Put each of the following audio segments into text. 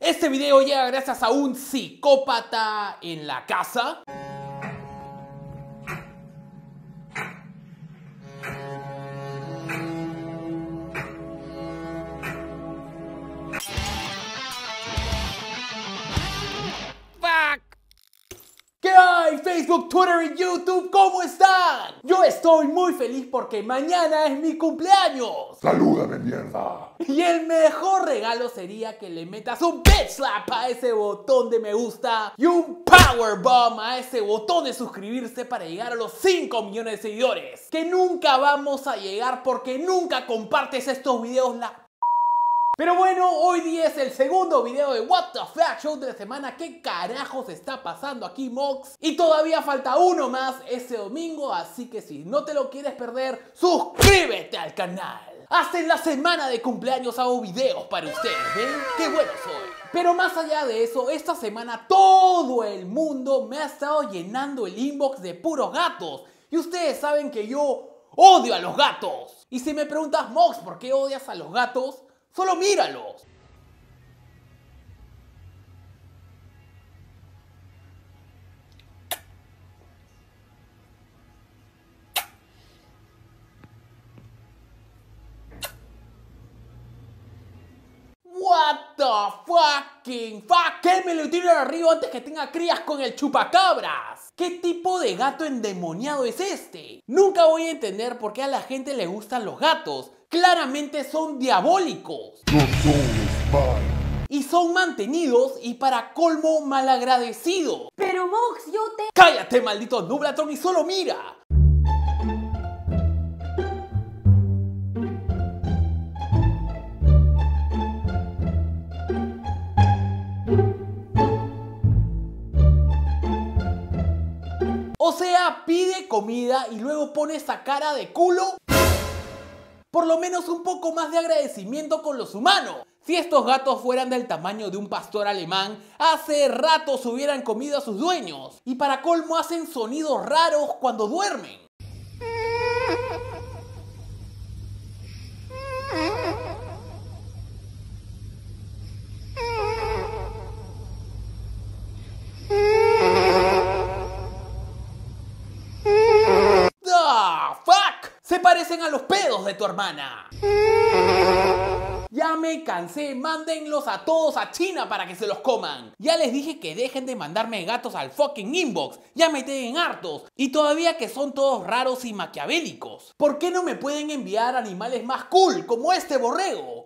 Este video llega gracias a un psicópata en la casa. Facebook, Twitter y YouTube, ¿cómo están? Yo estoy muy feliz porque mañana es mi cumpleaños. ¡Salúdame, mierda! Y el mejor regalo sería que le metas un bitch slap a ese botón de me gusta y un power bomb a ese botón de suscribirse para llegar a los 5 millones de seguidores. Que nunca vamos a llegar porque nunca compartes estos videos la pero bueno, hoy día es el segundo video de What the Fuck Show de la semana. ¿Qué carajos está pasando aquí, Mox? Y todavía falta uno más ese domingo, así que si no te lo quieres perder, suscríbete al canal. Hasta en la semana de cumpleaños hago videos para ustedes, ¿ven? ¡Qué bueno soy! Pero más allá de eso, esta semana todo el mundo me ha estado llenando el inbox de puros gatos. Y ustedes saben que yo odio a los gatos. Y si me preguntas, Mox, ¿por qué odias a los gatos? Solo míralos. What the fucking fuck? ¿Qué me lo tiro arriba antes que tenga crías con el chupacabras? ¿Qué tipo de gato endemoniado es este? Nunca voy a entender por qué a la gente le gustan los gatos. Claramente son diabólicos. No son mal. Y son mantenidos y para colmo malagradecidos. Pero Mox, yo te... Cállate, maldito Nublatron, y solo mira. O sea, pide comida y luego pone esa cara de culo. Por lo menos un poco más de agradecimiento con los humanos. Si estos gatos fueran del tamaño de un pastor alemán, hace rato se hubieran comido a sus dueños. Y para colmo hacen sonidos raros cuando duermen. ¡Ah, fuck! A los pedos de tu hermana. Ya me cansé, mándenlos a todos a China para que se los coman. Ya les dije que dejen de mandarme gatos al fucking inbox, ya me tienen hartos. Y todavía que son todos raros y maquiavélicos. ¿Por qué no me pueden enviar animales más cool, como este borrego?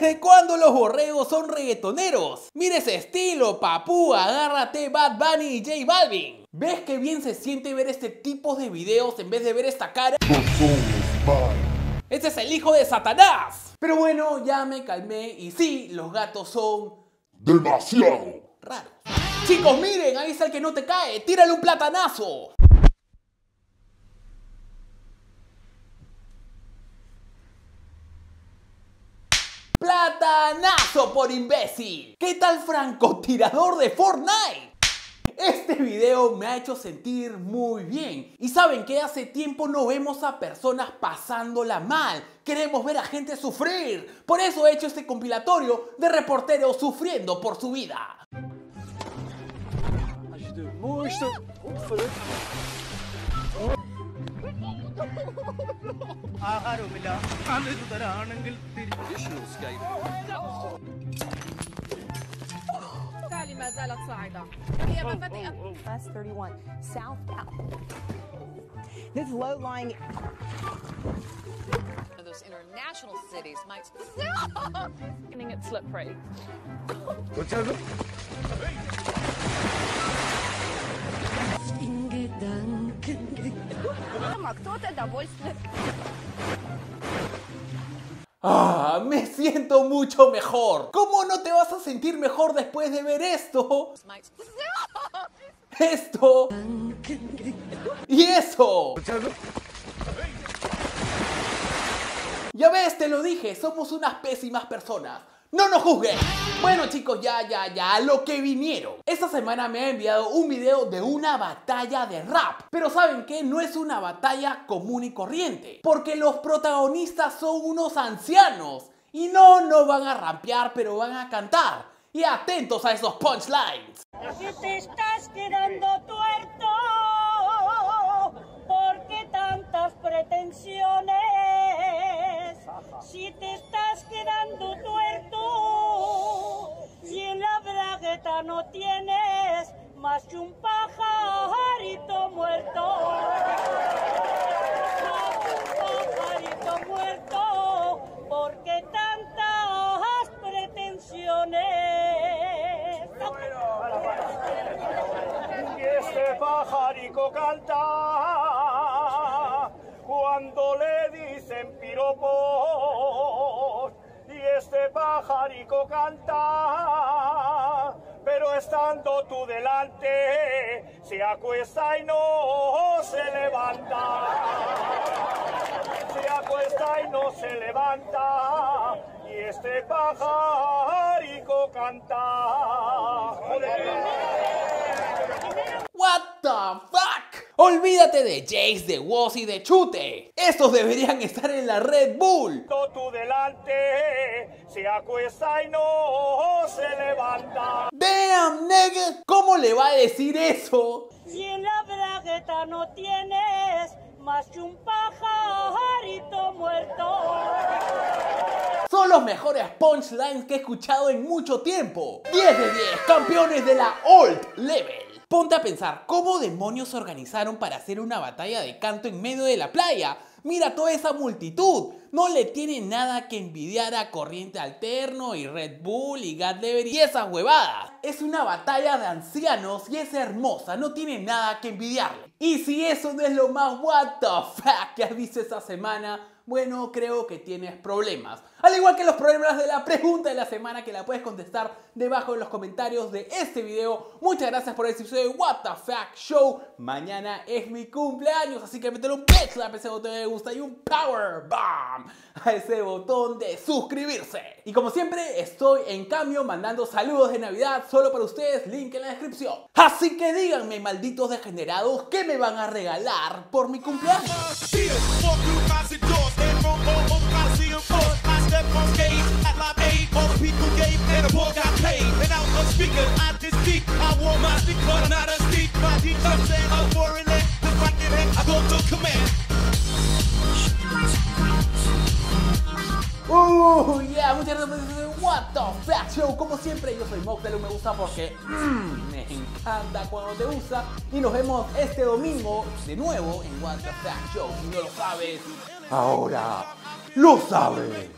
¿Desde cuándo los borregos son reggaetoneros? Mira ese estilo, papú, agárrate Bad Bunny y J Balvin. ¿Ves qué bien se siente ver este tipo de videos en vez de ver esta cara? No mal. ¡Este es el hijo de Satanás! Pero bueno, ya me calmé y sí, los gatos son Demasiado. raros. Chicos, miren, ahí está el que no te cae, tírale un platanazo. ¡Platanazo por imbécil! ¿Qué tal francotirador de Fortnite? Este video me ha hecho sentir muy bien. Y saben que hace tiempo no vemos a personas pasándola mal. Queremos ver a gente sufrir. Por eso he hecho este compilatorio de reporteros sufriendo por su vida. ആഹാരവുമില്ല അമൃതരാണെങ്കിൽ തിരിച്ചു بالتالي ما زالت صاعدة هي مفاتيح Bus 31 southbound. This low-lying One of those international cities might getting it slippery. кто-то довольствует Ah, me siento mucho mejor. ¿Cómo no te vas a sentir mejor después de ver esto? Might Esto. Y eso. Ya ves, te lo dije, somos unas pésimas personas. No nos juzguen. Bueno chicos, ya, ya, ya, lo que vinieron. Esta semana me ha enviado un video de una batalla de rap. Pero ¿saben qué? No es una batalla común y corriente. Porque los protagonistas son unos ancianos. Y no, no van a rapear, pero van a cantar. Y atentos a esos punchlines. Si te estás quedando tuerto, ¿por qué tantas pretensiones? Si te estás quedando tienes más que un pajarito muerto. Más que un pajarito muerto, ¿por qué tantas pretensiones? Y este pajarico canta cuando le dicen piropos. Y este pajarico canta, estando tú delante, se acuesta y no se levanta. Se acuesta y no se levanta. Y este pajarico canta. What the fuck? Olvídate de Jace, de Woz y de Chute. Estos deberían estar en la Red Bull. tú delante se acuesta y no levanta. Damn, nigga. ¿Cómo le va a decir eso? Si en la bragueta no tienes más que un pajarito muerto. Son los mejores punchlines que he escuchado en mucho tiempo. 10 de 10, campeones de la Old Level. Ponte a pensar, ¿cómo demonios se organizaron para hacer una batalla de canto en medio de la playa? Mira toda esa multitud. No le tiene nada que envidiar a Corriente Alterno y Red Bull y Level y esas huevadas. Es una batalla de ancianos y es hermosa, no tiene nada que envidiarle. Y si eso no es lo más what the fuck que has visto esta semana, bueno, creo que tienes problemas. Al igual que los problemas de la pregunta de la semana que la puedes contestar debajo en los comentarios de este video. Muchas gracias por este episodio de What the Fuck Show. Mañana es mi cumpleaños, así que métele un bitch a ese botón de gusta y un power bomb a ese botón de suscribirse. Y como siempre, estoy en cambio mandando saludos de Navidad solo para ustedes, link en la descripción. Así que díganme, malditos degenerados, ¿qué me van a regalar por mi cumpleaños? Over Coliseum floors. I step on stage at Live Aid, all the people gave, and the boy got paid. And out of speaker, I just speak. I wore my stick, but I'm not a steep. My deep I'm saying I'm foreign leg. If I get hit, I go to command. Uh, yeah, muchas gracias por este What the Show. Como siempre, yo soy me gusta porque mm, me encanta cuando te gusta. Y nos vemos este domingo de nuevo en What the Fuck Show. Si no lo sabes, ahora lo sabes.